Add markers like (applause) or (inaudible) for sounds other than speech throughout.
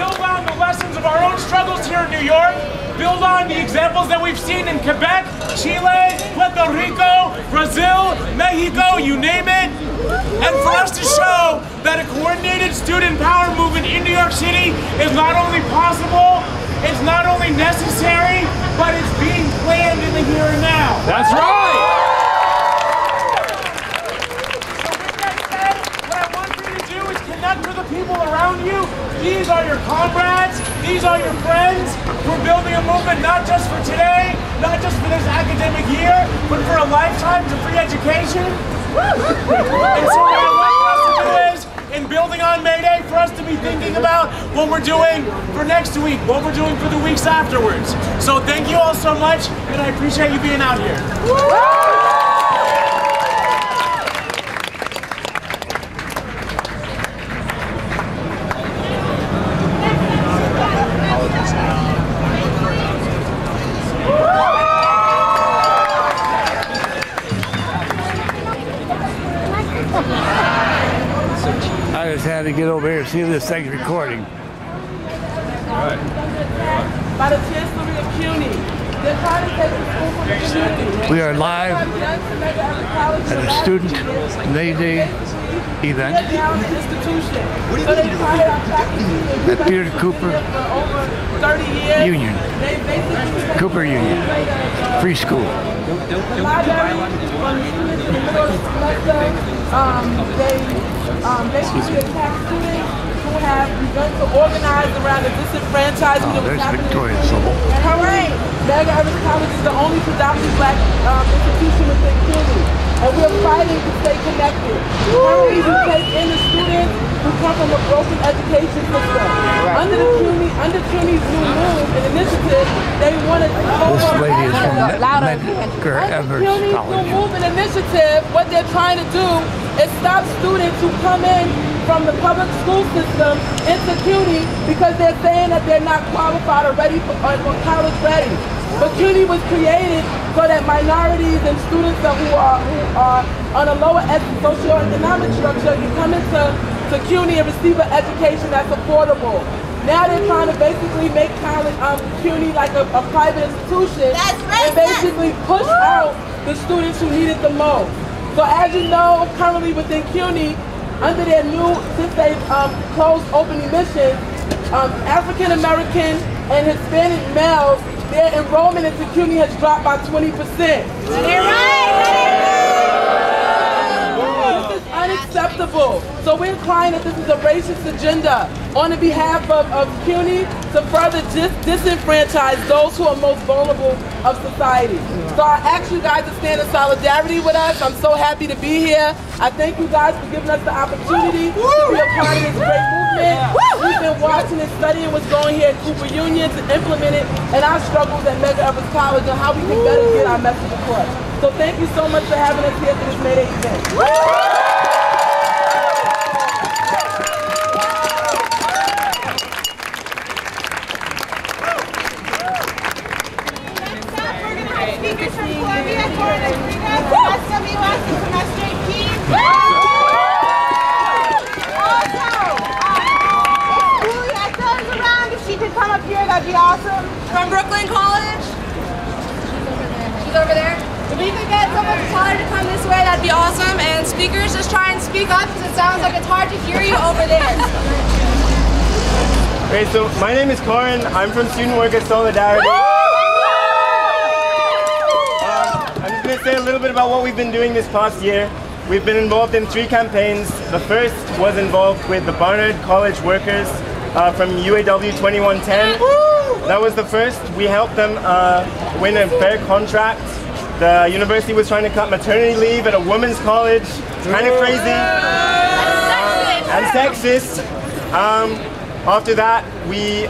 build on the lessons of our own struggles here in New York, build on the examples that we've seen in Quebec, Chile, Puerto Rico, Brazil, Mexico, you name it, and for us to show that a coordinated student power movement in New York City is not only possible, it's not only necessary, but it's being planned in the here and now. That's right! So with that said, what I want you to do is connect with the people around you. These are your comrades. These are your friends. We're building a movement not just for today, not just for this academic year, but for a lifetime to free education. and so what I'd like us to do is, in building on May Day, for us to be thinking about what we're doing for next week, what we're doing for the weeks afterwards. So thank you all so much, and I appreciate you being out here. I just had to get over here and see this thing's recording. By the Chancellery of CUNY. We are live at a student May Day event at Peter Cooper Union. Cooper Union. Free school. Um, they um, basically attack students who have begun to organize around the disenfranchisement Oh, of what's there's happening. Victoria. Hooray! Medgar Evers College is the only predominantly black um, institution within CUNY, and we're fighting to stay connected. Currently, we take in the students who come from a broken education system. Under the CUNY, under CUNY's new move and initiative, they want to. This lady is from Medgar Evers CUNY's new move and initiative, what they're trying to do is stop students who come in from the public school system into CUNY because they're saying that they're not qualified or ready for, or for college ready. But CUNY was created so that minorities and students who are who are on a lower socioeconomic structure can come into to CUNY and receive an education that's affordable. Now they're trying to basically make college um, CUNY like a, a private institution and basically push out the students who need it the most. So as you know, currently within CUNY, under their new, since they've um, closed open admissions, um, African American and Hispanic males, their enrollment into CUNY has dropped by 20%. This is unacceptable. So we're crying that this is a racist agenda on the behalf of, of CUNY to further dis- disenfranchise those who are most vulnerable of society. So I ask you guys to stand in solidarity with us. I'm so happy to be here. I thank you guys for giving us the opportunity to be a part of this great movement. We've been watching and studying what's going here at Cooper Union to implement it and our struggles at Medgar Evers College and how we can better get our message across. So thank you so much for having us here for this May Day event. Speakers Columbia, Florida, SWS, and semester 18. Also, um, if Julietta is around, if she could come up here, that'd be awesome. From Brooklyn College. She's over there. If we could get someone to tell her to come this way, that'd be awesome. And speakers, just try and speak up because it sounds like it's hard to hear you over there. (laughs) Okay, so my name is Corin. I'm from Student Workers Solidarity. Um, I'm just going to say a little bit about what we've been doing this past year. We've been involved in three campaigns. The first was involved with the Barnard College workers uh, from UAW 2110. That was the first. We helped them uh, win a fair contract. The university was trying to cut maternity leave at a women's college. Kind of crazy and sexist. Um, after that, we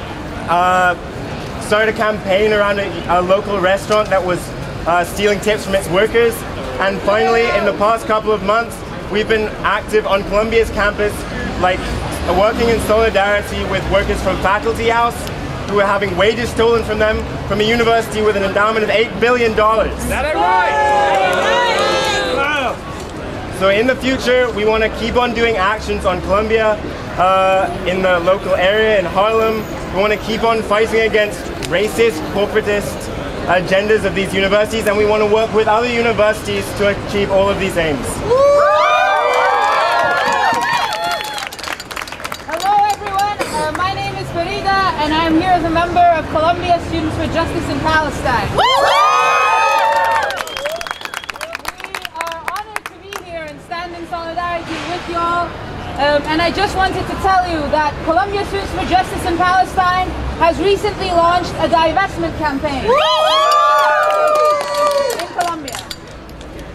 uh, started a campaign around a, a local restaurant that was uh, stealing tips from its workers. And finally, in the past couple of months, we've been active on Columbia's campus, like working in solidarity with workers from Faculty House who are having wages stolen from them from a university with an endowment of $8 billion. That ain't So in the future, we want to keep on doing actions on Columbia. uh, in the local area in Harlem. We want to keep on fighting against racist, corporatist agendas of these universities, and we want to work with other universities to achieve all of these aims. Hello everyone, uh, my name is Farida and I'm here as a member of Columbia Students for Justice in Palestine. We are honored to be here and stand in solidarity with y'all. Um, and I just wanted to tell you that Columbia Students for Justice in Palestine has recently launched a divestment campaign in Columbia.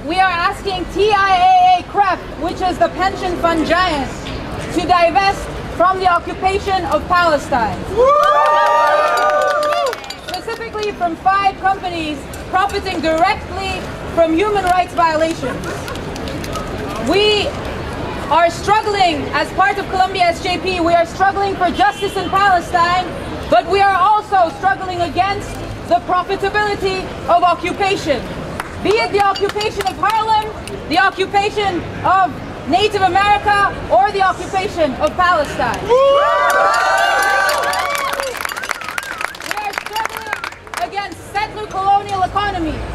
We are asking TIAA CREF, which is the pension fund giant, to divest from the occupation of Palestine. Specifically from five companies profiting directly from human rights violations. We are struggling as part of Columbia SJP, we are struggling for justice in Palestine, but we are also struggling against the profitability of occupation. Be it the occupation of Harlem, the occupation of Native America, or the occupation of Palestine. We are struggling against settler colonial economies.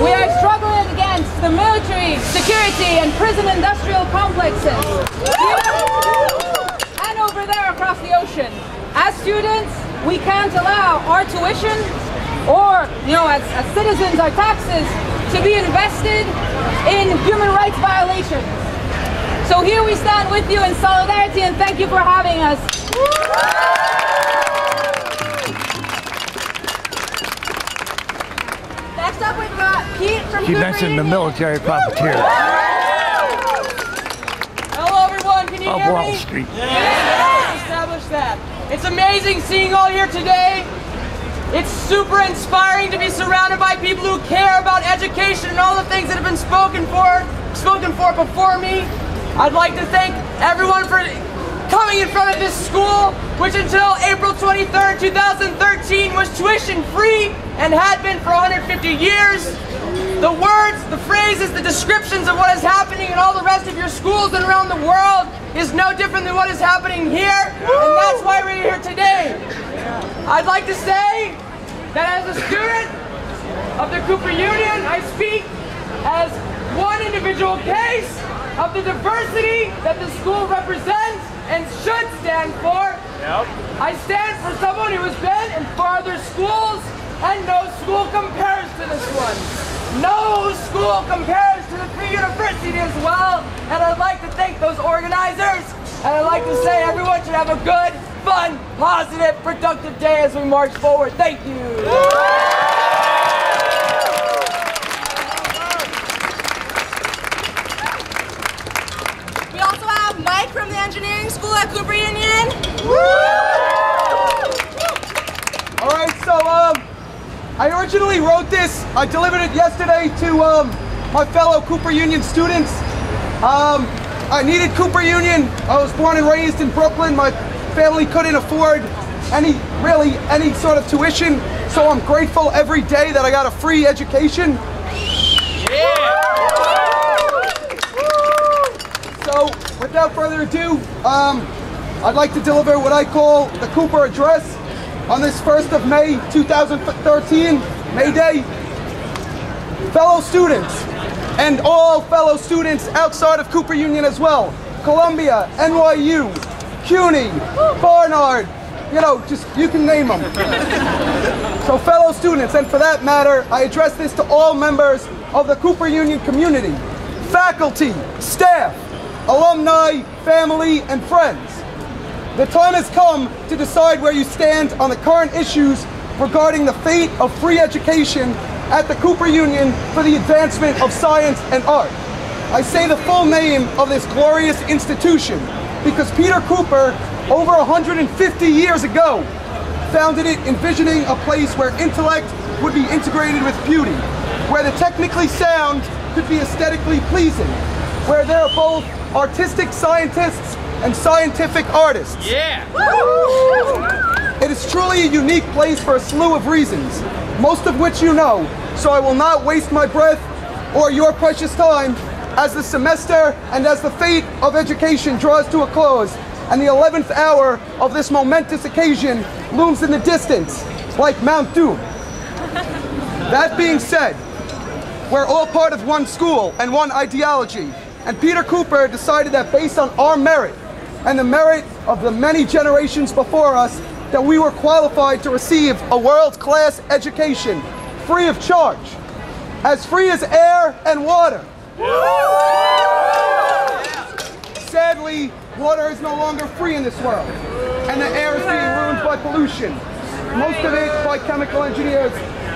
We are struggling against the military, security, and prison industrial complexes. And over there across the ocean. As students, we can't allow our tuition or, you know, as, as citizens, our taxes to be invested in human rights violations. So here we stand with you in solidarity and thank you for having us. Next up we've got Pete from He mentioned the military profiteers Hello, everyone. Can you of hear Wall me? Street. Let's establish that. It's amazing seeing all here today. It's super inspiring to be surrounded by people who care about education and all the things that have been spoken for, spoken for before me. I'd like to thank everyone for coming in front of this school, which until April 23rd, 2013 was tuition free and had been for 150 years. The words, the phrases, the descriptions of what is happening in all the rest of your schools and around the world is no different than what is happening here, and that's why we're here today. I'd like to say that as a student of the Cooper Union, I speak as one individual case of the diversity that the school represents and should stand for. I stand for someone who has been in farther schools and no school compares to this one. No school compares to the Free University as well. And I'd like to thank those organizers. And I'd like to say everyone should have a good, fun, positive, productive day as we march forward. Thank you. School at Cooper Union. All right, so um, I originally wrote this. I delivered it yesterday to um, my fellow Cooper Union students. Um, I needed Cooper Union. I was born and raised in Brooklyn. My family couldn't afford any, really, any sort of tuition. So I'm grateful every day that I got a free education. Yeah! So, without further ado, um, I'd like to deliver what I call the Cooper Address on this 1st of May 2013, May Day. Fellow students, and all fellow students outside of Cooper Union as well, Columbia, NYU, CUNY, Barnard, you know, just you can name them. So fellow students, and for that matter, I address this to all members of the Cooper Union community, faculty, staff, alumni, family, and friends. The time has come to decide where you stand on the current issues regarding the fate of free education at the Cooper Union for the advancement of science and art. I say the full name of this glorious institution because Peter Cooper, over 150 years ago, founded it envisioning a place where intellect would be integrated with beauty, where the technically sound could be aesthetically pleasing, where there are both artistic scientists and scientific artists. Yeah. It is truly a unique place for a slew of reasons, most of which you know, so I will not waste my breath or your precious time as the semester and as the fate of education draws to a close. and the 11th hour of this momentous occasion looms in the distance, like Mount Doom. That being said, we're all part of one school and one ideology, and Peter Cooper decided that based on our merit and the merit of the many generations before us, that we were qualified to receive a world-class education free of charge, as free as air and water. Sadly, water is no longer free in this world, and the air is being ruined by pollution. Most of it by chemical engineers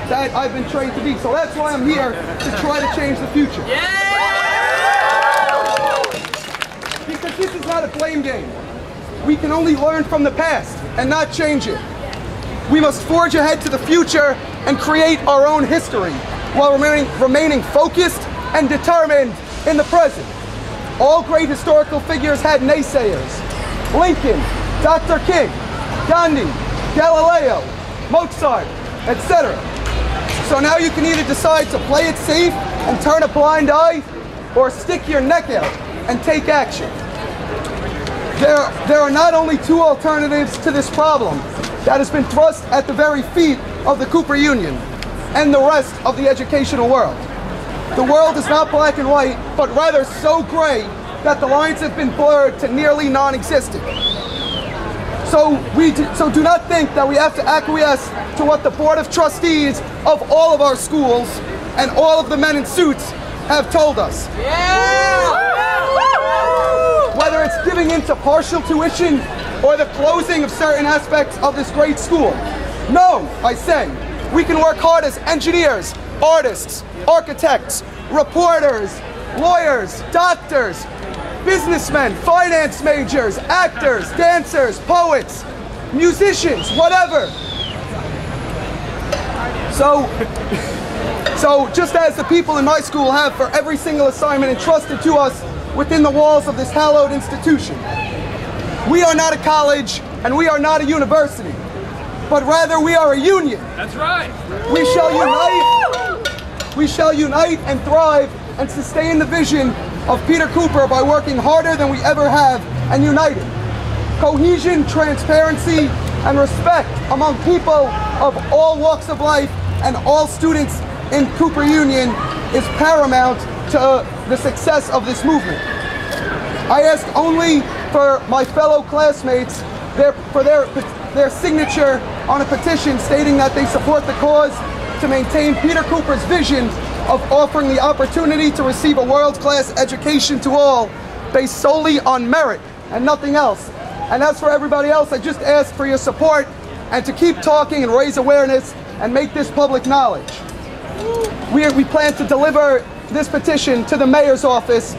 that I've been trained to be. So that's why I'm here to try to change the future. This is not a blame game. We can only learn from the past and not change it. We must forge ahead to the future and create our own history while remaining, remaining focused and determined in the present. All great historical figures had naysayers. Lincoln, Dr. King, Gandhi, Galileo, Mozart, etc. So now you can either decide to play it safe and turn a blind eye or stick your neck out and take action. There, there are not only two alternatives to this problem that has been thrust at the very feet of the Cooper Union and the rest of the educational world. The world is not black and white, but rather so gray that the lines have been blurred to nearly non-existent. So we do, so do not think that we have to acquiesce to what the Board of Trustees of all of our schools and all of the men in suits have told us. It's giving in to partial tuition or the closing of certain aspects of this great school. No, I say, we can work hard as engineers, artists, architects, reporters, lawyers, doctors, businessmen, finance majors, actors, dancers, poets, musicians, whatever. So, (laughs) so just as the people in my school have for every single assignment entrusted to us within the walls of this hallowed institution. We are not a college and we are not a university, but rather we are a union. That's right. We shall unite. We shall unite and thrive and sustain the vision of Peter Cooper by working harder than we ever have and united. Cohesion, transparency, and respect among people of all walks of life and all students in Cooper Union is paramount to uh, the success of this movement. I ask only for my fellow classmates their, for their, their signature on a petition stating that they support the cause to maintain Peter Cooper's vision of offering the opportunity to receive a world-class education to all based solely on merit and nothing else. And as for everybody else, I just ask for your support and to keep talking and raise awareness and make this public knowledge. We, we plan to deliver this petition to the mayor's office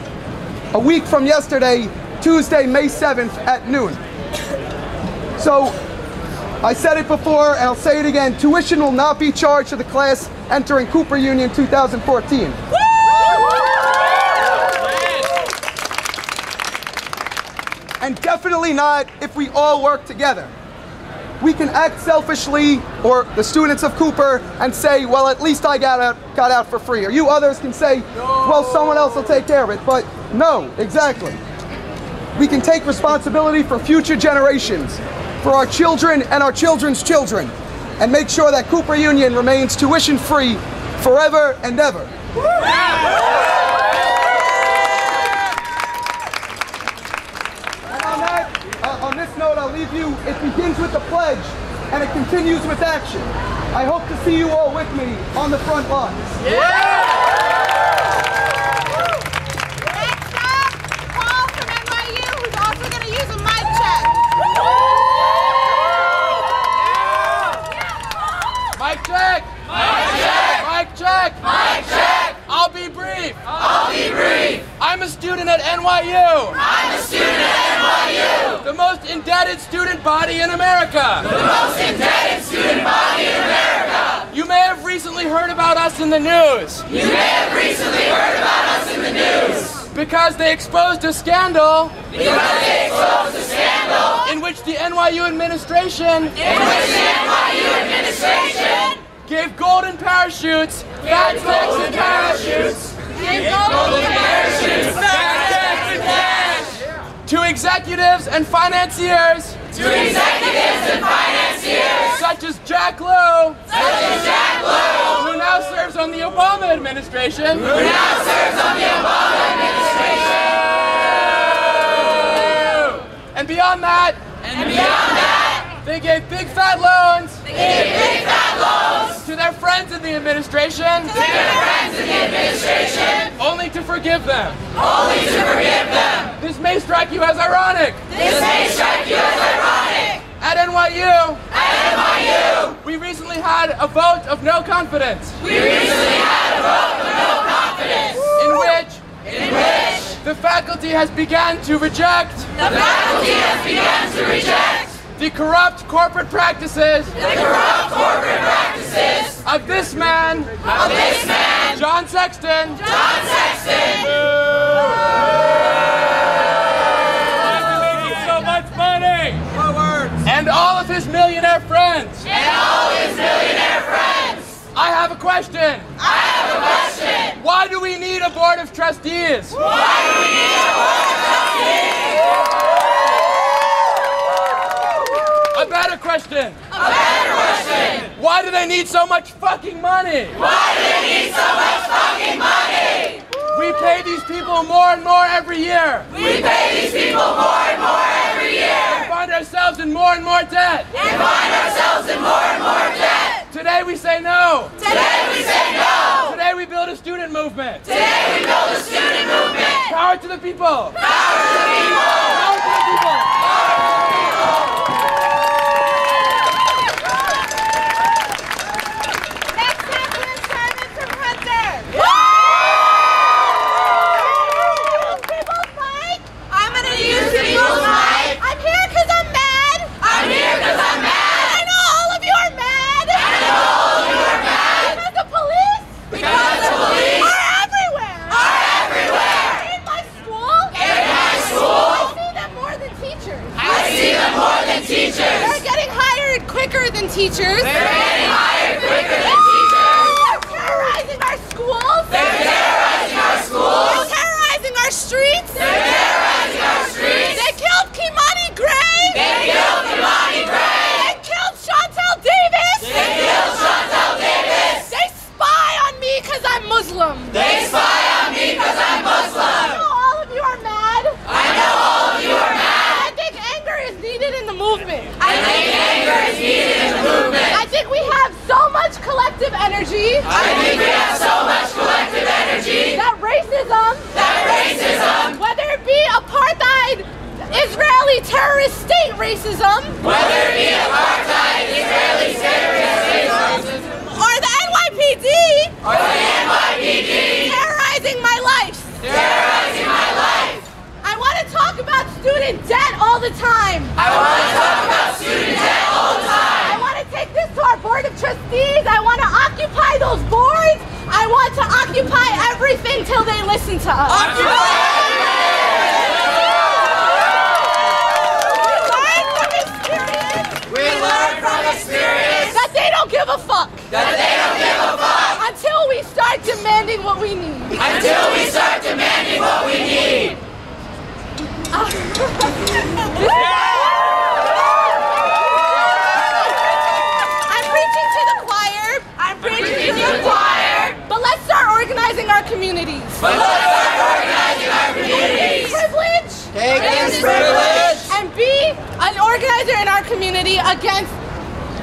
a week from yesterday, Tuesday, May 7th at noon. So, I said it before and I'll say it again, tuition will not be charged to the class entering Cooper Union 2014. And definitely not if we all work together. We can act selfishly, or the students of Cooper, and say, well, at least I got out, got out for free. Or you others can say, well, someone else will take care of it. But no, exactly. We can take responsibility for future generations, for our children and our children's children, and make sure that Cooper Union remains tuition free forever and ever. And on that, uh, on this note, you. It begins with the pledge and it continues with action. I hope to see you all with me on the front lines. Next up, Paul from NYU, who's also going to use a mic check. Mic check! Mic check! Mic check! Mic check! I'll be brief. I'll be brief. I'm a student at NYU. I'm a student at NYU. The most indebted student body in America. The most indebted student body in America. You may have recently heard about us in the news. You may have recently heard about us in the news. Because they exposed a scandal. Because they exposed a scandal. In which the NYU administration. In Gave golden parachutes, sticks and parachutes. Gave golden parachutes, fat sticks and cash. To executives and financiers. To executives and financiers. Such as Jack Lew. Such as Jack Lew. Who now serves on the Obama administration. Who now serves on the Obama administration. And beyond that. And beyond that. They gave big fat loans. They gave big fat loans. To their friends in the administration. To their friends in the administration. Only to forgive them. Only to forgive them. This may strike you as ironic. This may strike you as ironic. At NYU. At NYU. We recently had a vote of no confidence. We recently had a vote of no confidence. In which. In which. The faculty has begun to reject. The faculty has begun to reject. The corrupt corporate practices. The corrupt corporate practices. Of this man. Of this man. John Sexton. John Sexton. so much money. And all of his millionaire friends. And all of his millionaire friends. I have a question. I have a question. Why do we need a board of trustees? Why do we need a board of trustees? A better question. A better question. Why do they need so much fucking money? Why do they need so much fucking money? We pay these people more and more every year. We pay these people more and more every year. And find ourselves in more and more debt. And find ourselves in more and more debt. Today we say no. Today we say no. Today we build a student movement. Today we build a student movement. Power to the people. Power to the people. Power to the people. Power to the people. Next up is Simon from Hunter. People's mic. I'm gonna use people's mic. I'm here because I'm mad. I'm here because I'm mad. I know all of you are mad. I know all of you are mad. Because the police Because the police are everywhere. are everywhere. In my school. In my school. I see them more than teachers. I see them more than teachers. They're getting hired quicker than teachers. They're getting hired quicker than teachers. They're terrorizing our schools. They're terrorizing our schools. They're terrorizing our streets. They're terrorizing our streets. They killed Kimani Gray. They killed Kimani Gray. They killed Shantel Davis. They killed Shantel Davis. They spy on me because I'm Muslim. They spy on me because I'm I Muslim. know all of you are mad. I know all of you are mad. I think anger is needed in the movement. I think anger is needed in the movement. I think we have so much collective energy I think we have so much collective energy that racism, that racism, whether it be apartheid, Israeli terrorist state racism, whether it be apartheid, Israeli terrorist or the NYPD or the NYPD terrorizing my life. terrorizing my life. I want to talk about student debt all the time. I want to talk about student debt all the time. I want to take this to our board of trustees. I want to occupy those boards. I want to occupy everything till they listen to us. We learn from experience that they don't give a fuck that they don't give a fuck until we start demanding what we need. until we start demanding what we need. I'm preaching to the choir. I'm preaching to the choir. But let's start organizing our communities. But let's start organizing our communities. Privilege. Against privilege. And be an organizer in our community against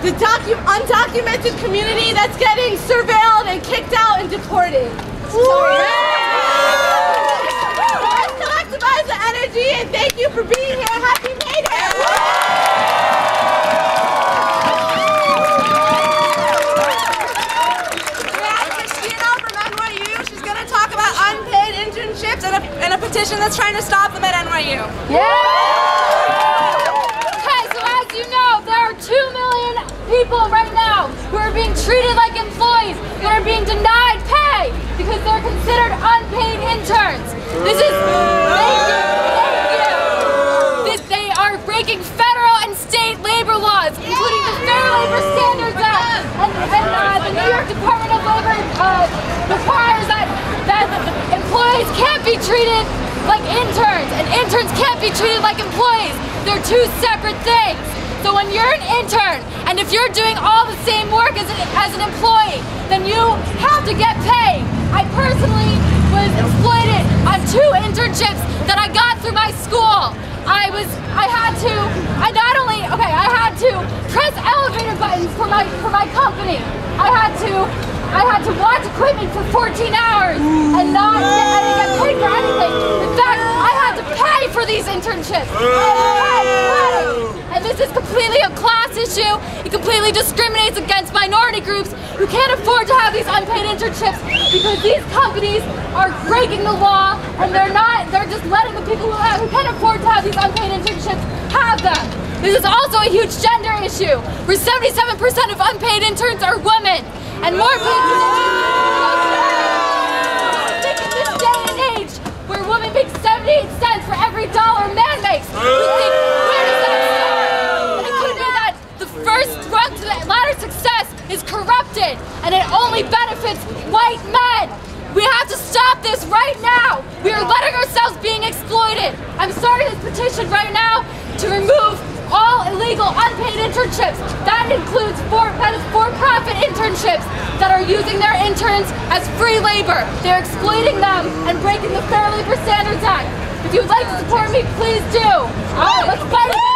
the docu- undocumented community that's getting surveilled and kicked out and deported. Let's collectivize the energy and thank you for being here. Happy May Day! We have Christina from NYU. She's going to talk about unpaid internships and a, and a petition that's trying to stop them at NYU. Okay, so as you know, there are two million people right now who are being treated like employees that are being denied pay because they're considered unpaid interns. This is thank you, thank you. They are breaking federal and state labor laws, including the Fair Labor Standards Act, and, and uh, the New York Department of Labor uh, requires that that employees can't be treated like interns, and interns can't be treated like employees. They're two separate things. So when you're an intern, and if you're doing all the same work as an, as an employee, then you have to get paid. I personally was exploited on two internships that I got through my school. I was, I had to, I not only, okay, I had to press elevator buttons for my, for my company. I had to, I had to watch equipment for 14 hours and not get, I didn't paid for anything. In fact, pay for these internships. Pay. And this is completely a class issue. It completely discriminates against minority groups who can't afford to have these unpaid internships because these companies are breaking the law and they're not, they're just letting the people who, have, who can't afford to have these unpaid internships have them. This is also a huge gender issue where 77% of unpaid interns are women and more paid positions 78 cents for every dollar a man makes. We think, where does that start? And it could be that the first rung to the ladder success is corrupted and it only benefits white men. We have to stop this right now. We are letting ourselves being exploited. I'm starting this petition right now to remove all illegal unpaid internships. That includes for that is for-profit internships that are using their interns as free labor. They're exploiting them and breaking the Fair Labor Standards Act. If you'd like to support me, please do. All right, let's fight against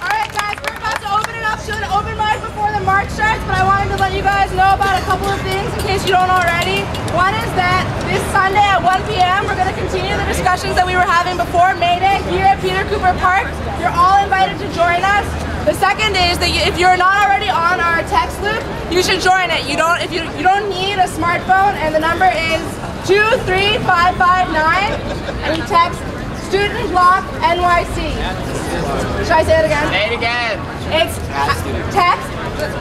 Alright guys, we're about to open it up to an open mic before the march starts, but I wanted to let you guys know about a couple of things in case you don't already. One is that this Sunday at 1 p.m. we're going to continue the discussions that we were having before May Day here at Peter Cooper Park. You're all invited to join us. The second is that you, if you're not already on our text loop, you should join it. You don't if you you don't need a smartphone and the number is 23559 and you text student block NYC. Should I say it again? Say it again. It's text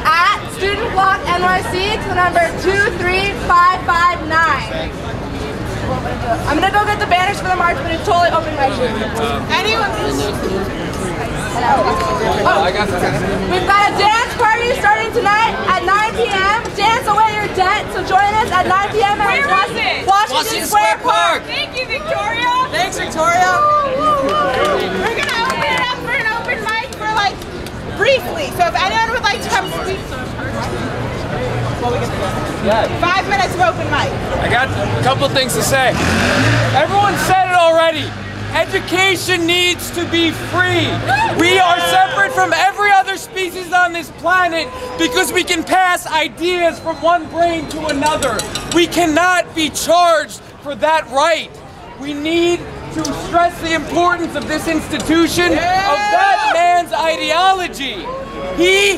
at student block NYC to number 23559. I'm gonna go get the banners for the march, but it's totally open mic. Anyone? Oh, we've got a dance party starting tonight at 9 p.m. Dance away your debt. So join us at 9 p.m. at Where was it? Washington, Washington Square, Square Park. Thank you, Victoria. Thanks, Victoria. We're gonna open it up for an open mic for like briefly. So if anyone would like to come speak. Five minutes of open mic. I got a couple things to say. Everyone said it already. Education needs to be free. We are separate from every other species on this planet because we can pass ideas from one brain to another. We cannot be charged for that right. We need to stress the importance of this institution, of that man's ideology. He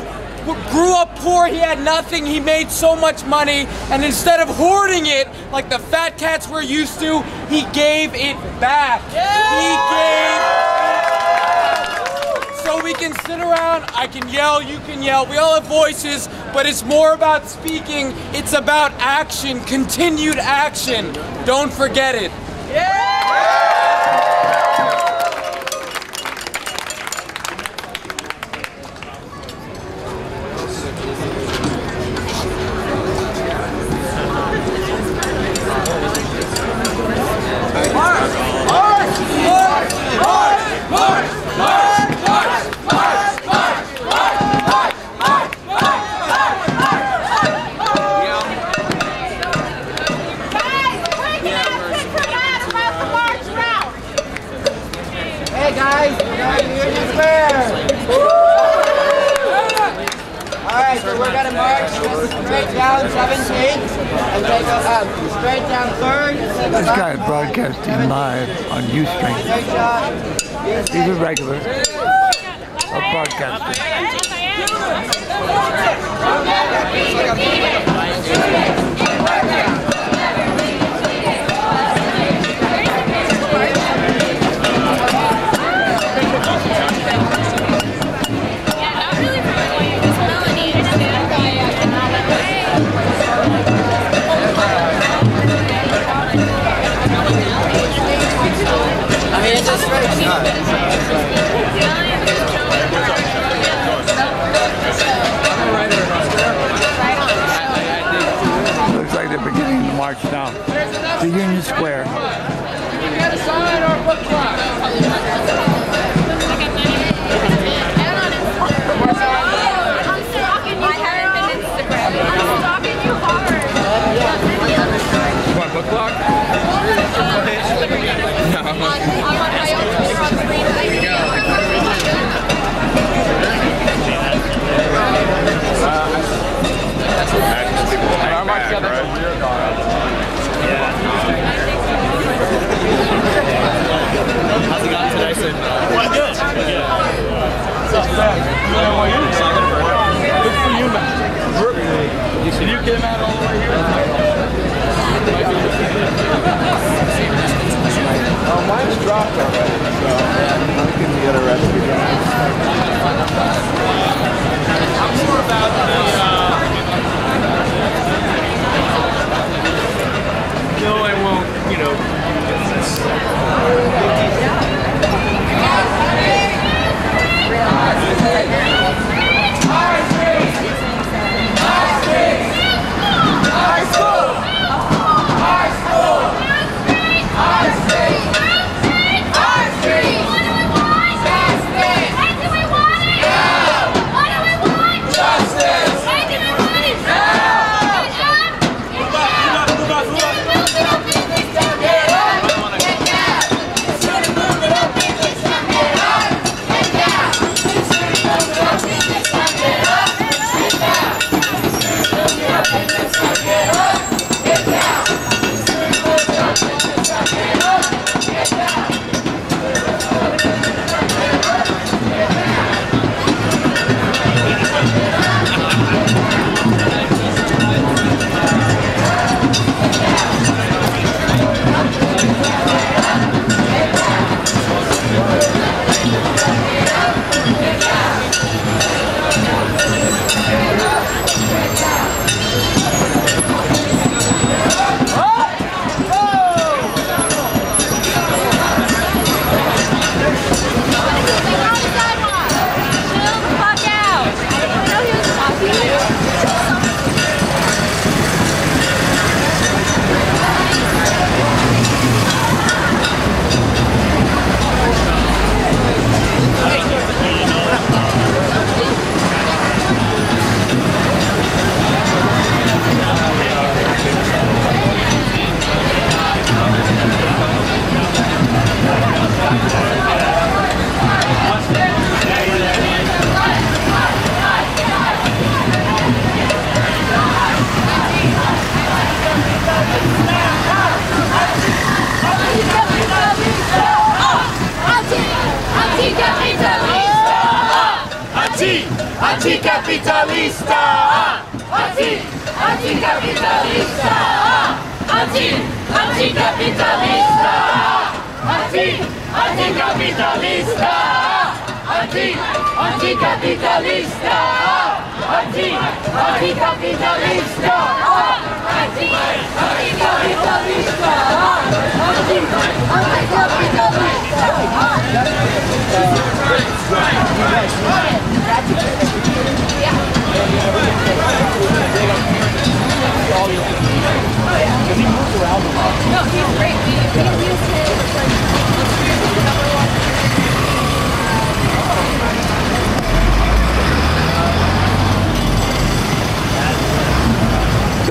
grew up poor, he had nothing, he made so much money, and instead of hoarding it like the fat cats we're used to, he gave it back. He gave so we can sit around, I can yell, you can yell, we all have voices, but it's more about speaking, it's about action, continued action. Don't forget it. Hey guys, we're going to Union Square. Alright, so we're gonna march straight down 17th and take a um, straight down 3rd. and take a This left guy is broadcasting live on Ustream. Straight shot. He's a regular of broadcasting. I straight today said no. Well, good. Yeah. So, I'm excited for it. Good for you, man. If you came out all the way here, uh, mine's dropped already, so I'm going to get a rescue. Anticapitalista! Anti! Anticapitalista! Anti! Anticapitalista! Anti! Because he moves around a lot. No, he's great. We, we use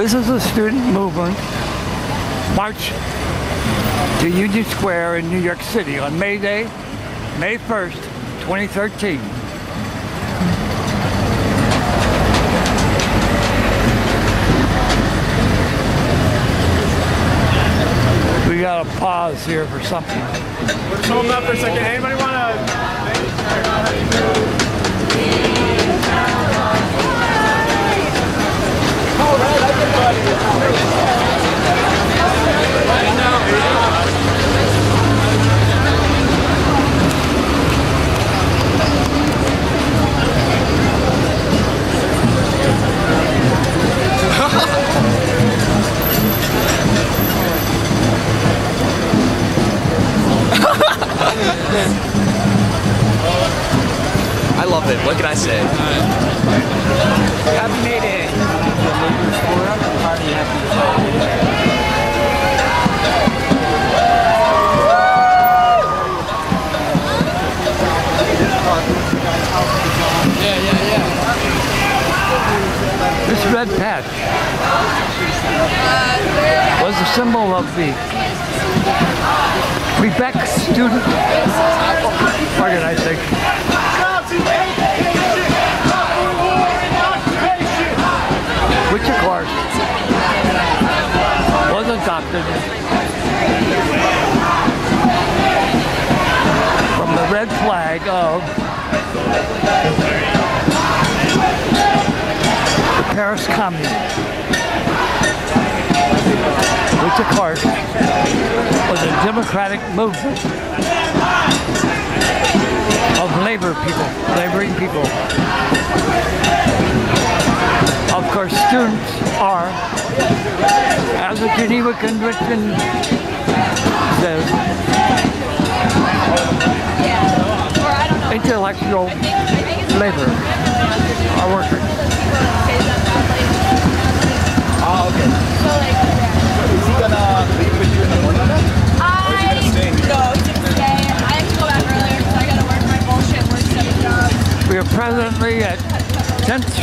This is a student movement march to Union Square in New York City on May Day, May 1st, 2013. We got to pause here for something. Let's hold up for a second. Anybody I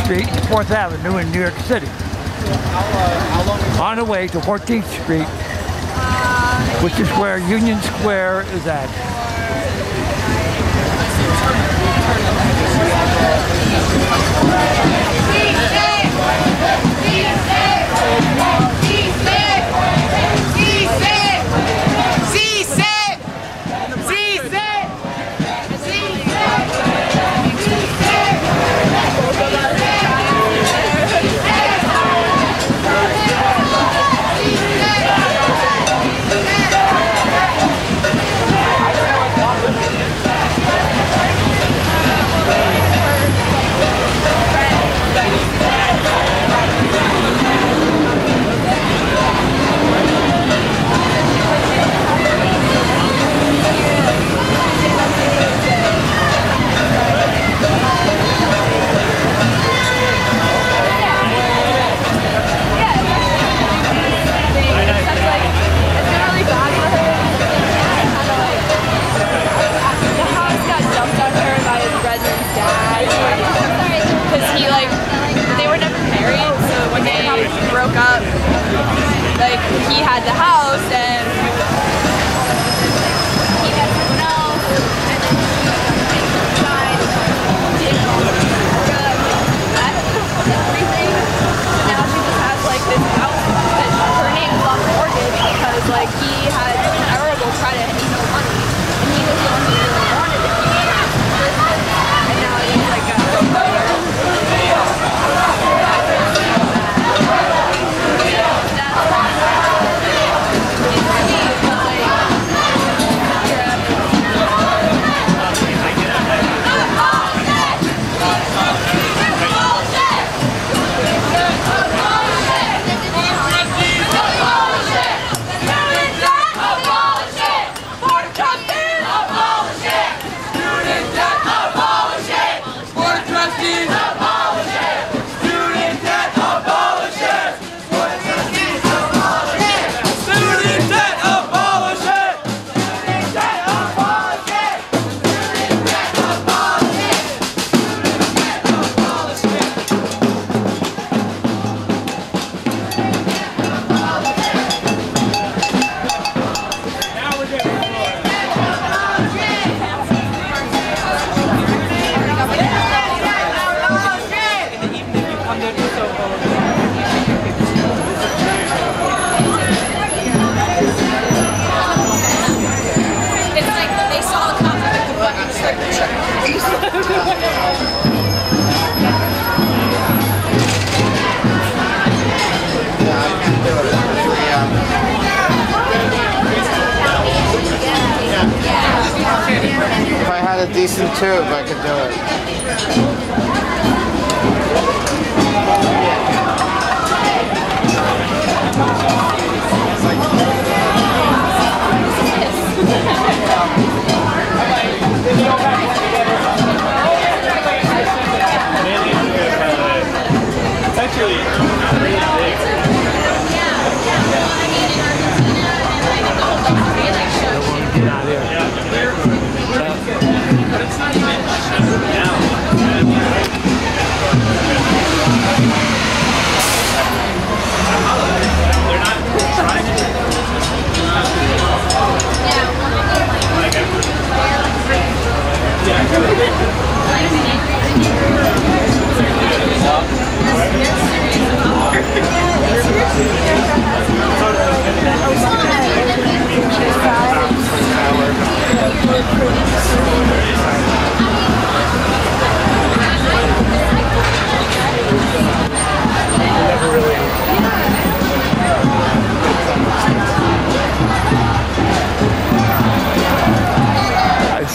Street and 4th Avenue in New York City. On the way to 14th Street, which is where Union Square is at. Because broke up, like he had the house and he had someone else, and then she died, didn't everything. So now she just has like this house that her name is on the mortgage because like he had terrible credit and no money, and he was the one who really wanted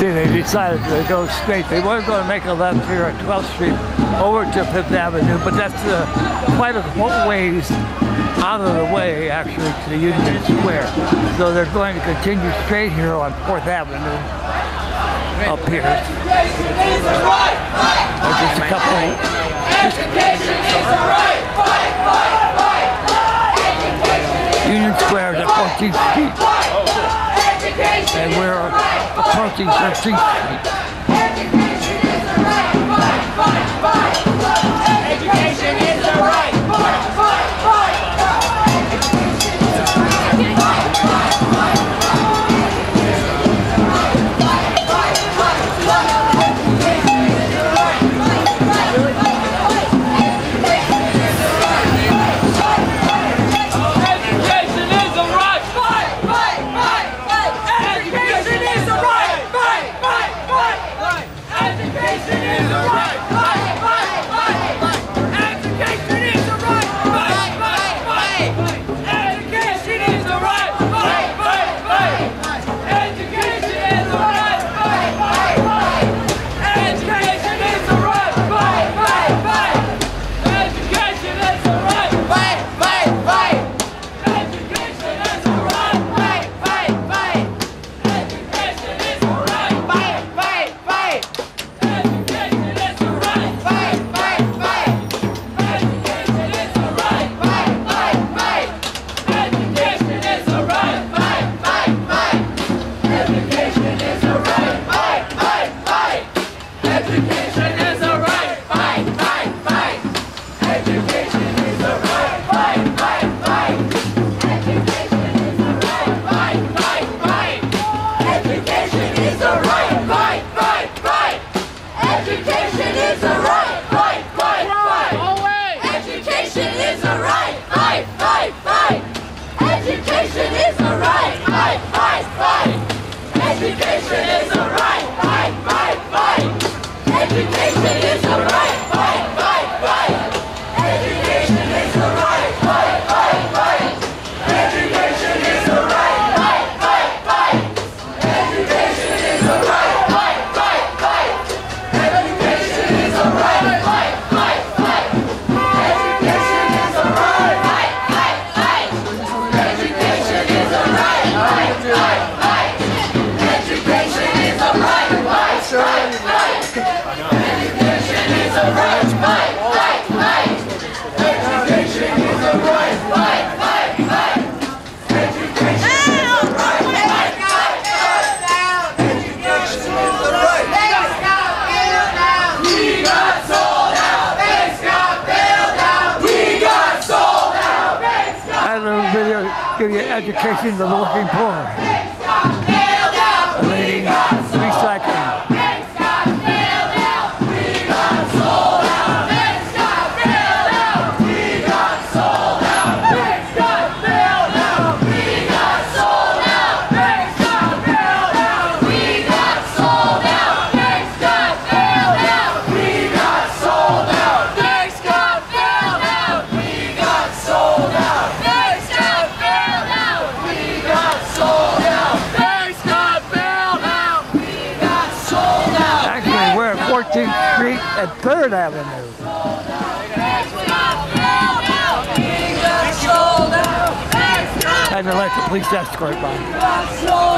see, they decided to go straight. They weren't going to make a left here at 12th Street over to Fifth Avenue, but that's uh, quite a ways out of the way, actually, to Union Square. So they're going to continue straight here on 4th Avenue up here. There's just a couple. Union Square is at 14th Street and we're approaching Thirteenth Street. Education is a right. Fight, fight, fight. Education is a right. Fight. Give your education the working poor. least that's great.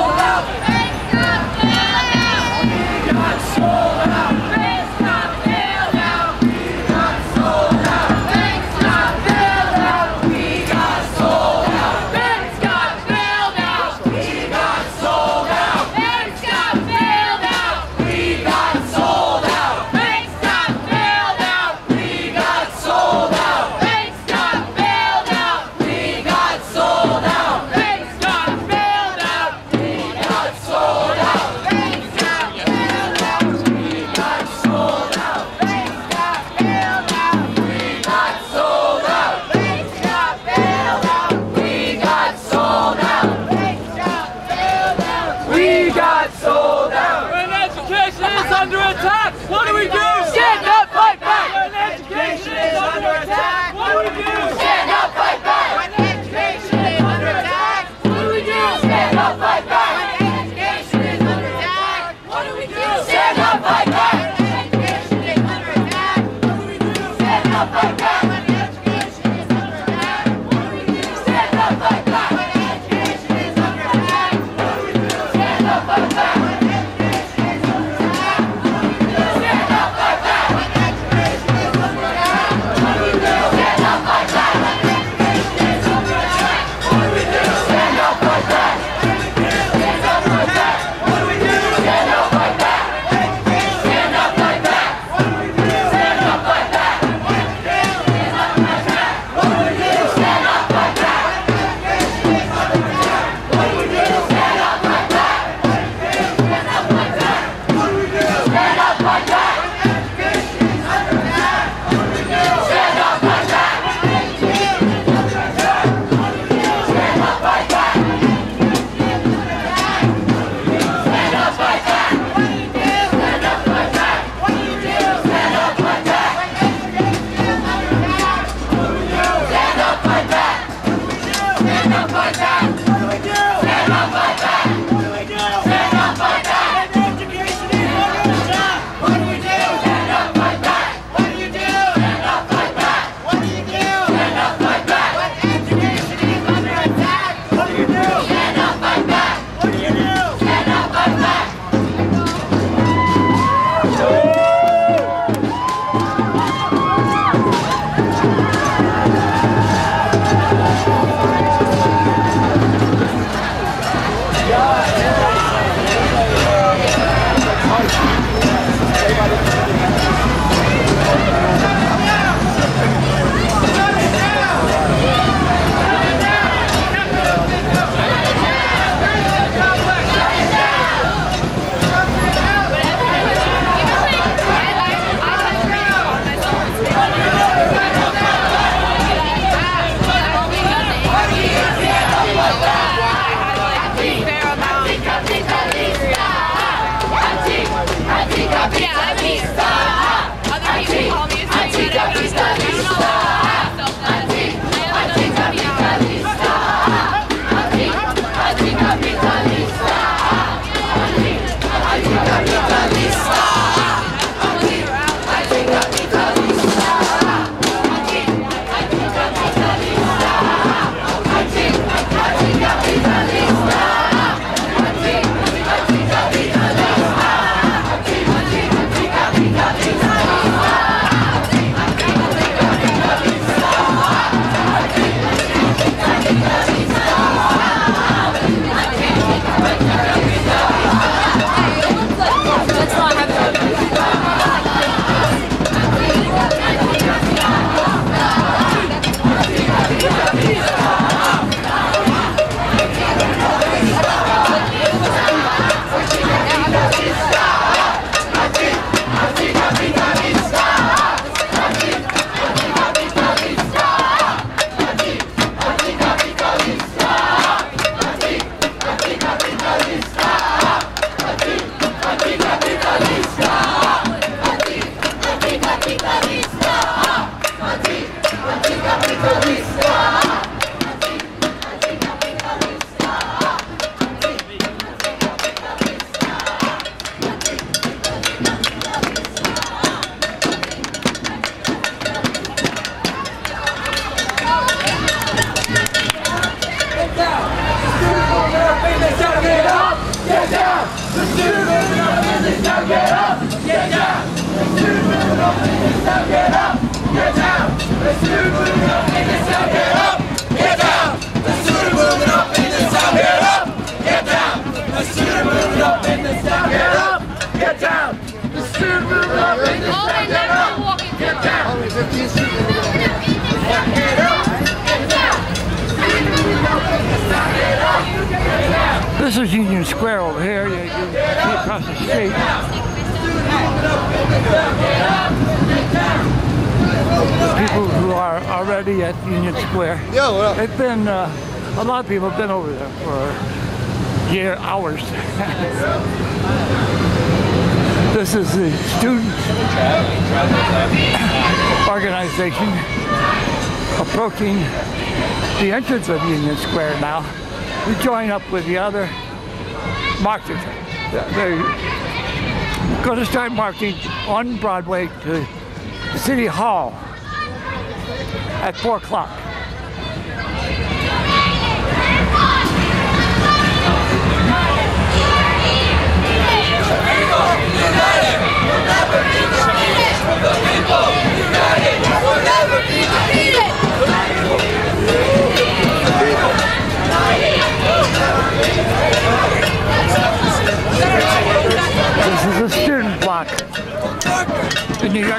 People have been over there for year, hours. (laughs) this is the student organization approaching the entrance of Union Square now. We join up with the other marchers. They're going to start marching on Broadway to City Hall at 4 o'clock.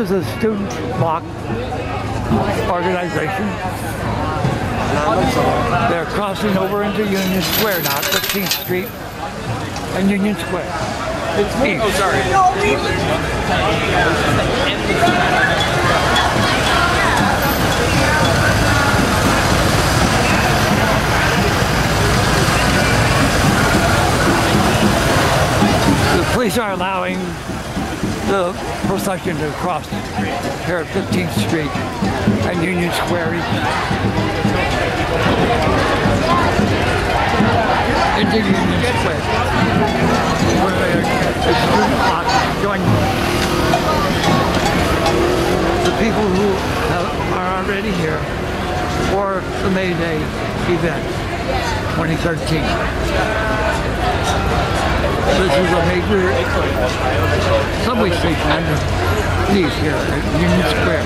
is a student block organization. They're crossing over into Union Square now, 15th Street and Union Square. It's me. Oh, sorry. The police are allowing the procession to cross here at 15th Street and Union Square into Union Square. Where the student join the people who have, are already here for the May Day event 2013. This is a major subway station these here at Union Square.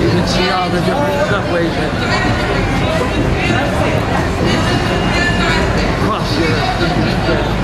You can see all the different subways that cross here.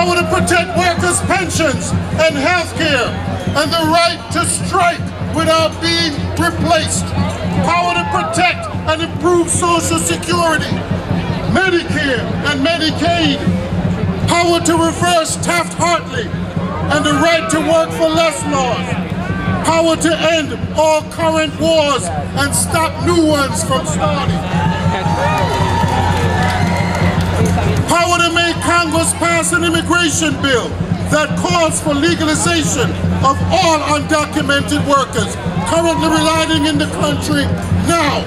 I want to protect workers' pensions and health care and the right to strike without being replaced. Power to protect and improve Social Security, Medicare and Medicaid. Power to reverse Taft-Hartley and the right to work for less laws. Power to end all current wars and stop new ones from starting. Congress pass an immigration bill that calls for legalization of all undocumented workers currently residing in the country now.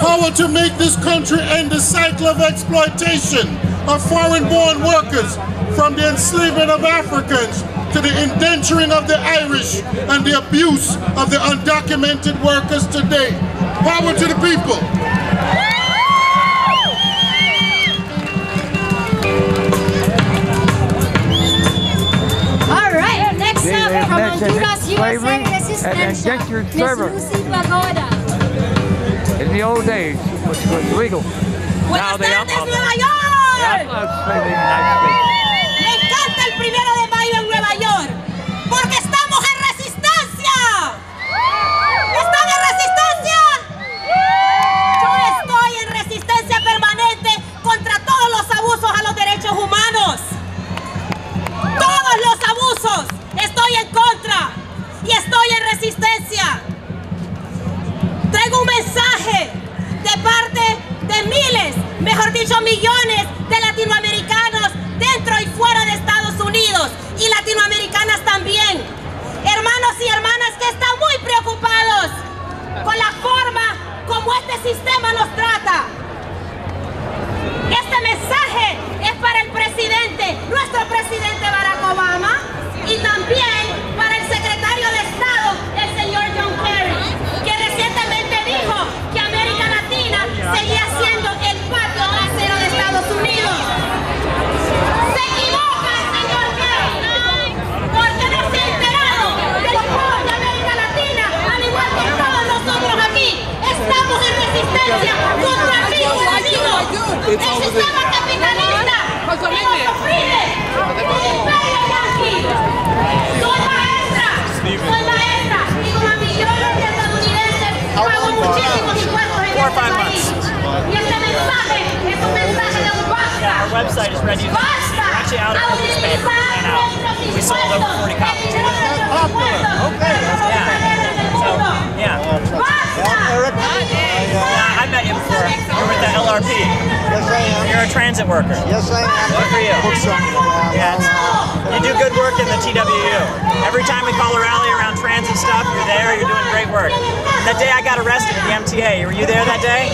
Power to make this country end the cycle of exploitation of foreign-born workers from the enslavement of Africans to the indenturing of the Irish and the abuse of the undocumented workers today. Power to the people. Honduras USA resistance. Against your. In the old days, which was legal. Buenas now they Nueva Me encanta el primero sistemano strade violencia contra amigos latinos. Ellos estaban capitalistas. Hemos sufrido. Imperio yanqui. Soy maestra. Soy maestra. Y como millones de estadounidenses pago muchísimos impuestos en este país. Y este mensaje es un mensaje de un basta. Basta sold over 40 copies. Yeah. Yeah, I met you before. You were with the LRP. Yes, I am. You're a transit worker. Yes, I am. Good for you. Yeah, you do good work in the TWU. Every time we call a rally around transit stuff, you're there. You're doing great work. That day I got arrested at the MTA. Were you there that day?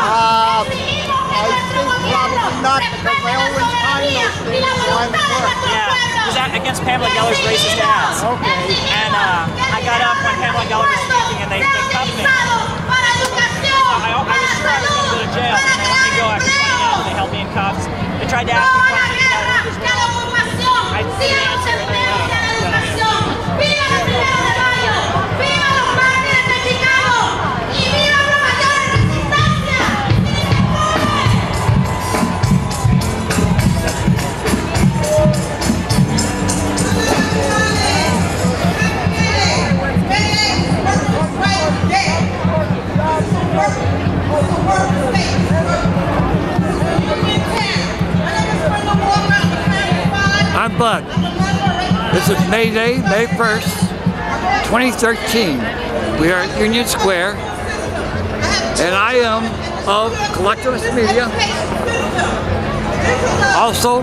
Uh, I think probably not because I always time those things so I'm at work. Yeah, it was at, against Pamela Geller's racist ads. Okay. And uh, I got up when Pamela Geller was speaking, and they, they cuffed me. I, I was sure I was going to go to jail, and they let me go after finding out. They held me in cuffs. They tried to ask I'm This is May Day, May 1st, 2013. We are at Union Square, and I am of Collectivist Media, also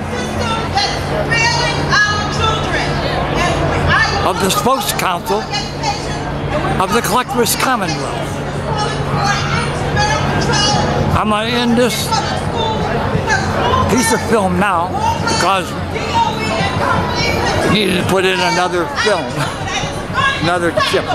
of the Spokes Council of the Collectivist Commonwealth. I'm going to end this piece of film now because needed to put in another film, another chip.